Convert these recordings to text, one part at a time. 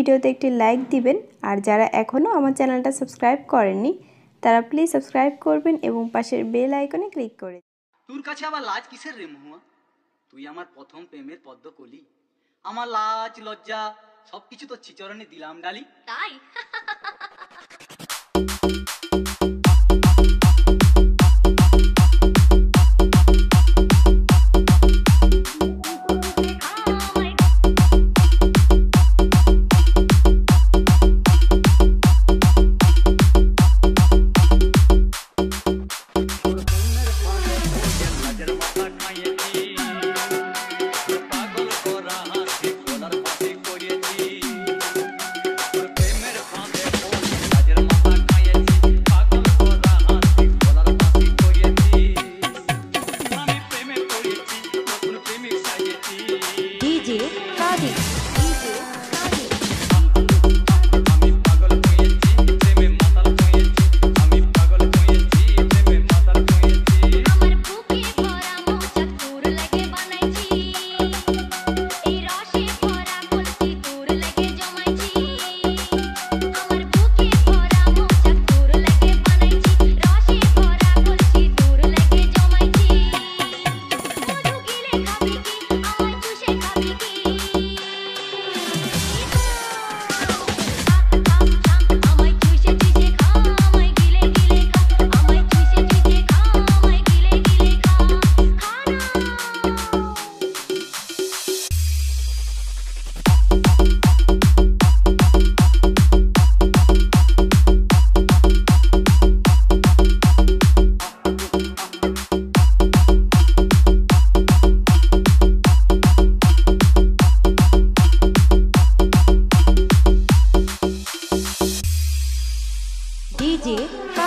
ভিডিওতে একটি লাইক দিবেন। আর যারা এখনও আমার চ্যানেলটা সাবস্ক্রাইব করেননি তারা প্লিজ সাবস্ক্রাইব করবেন এবং পাশের বেল আইকনে ক্লিক করে তোর কাছে আবার লাজ কিসের রে মহুয়া? তুই আমার প্রথম প্রেমের পদ্ম কলি। আমার লাজ লজ্জা সবকিছু তো চিচরণে দিলাম ডালি। তাই? Tell my heart, my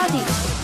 body.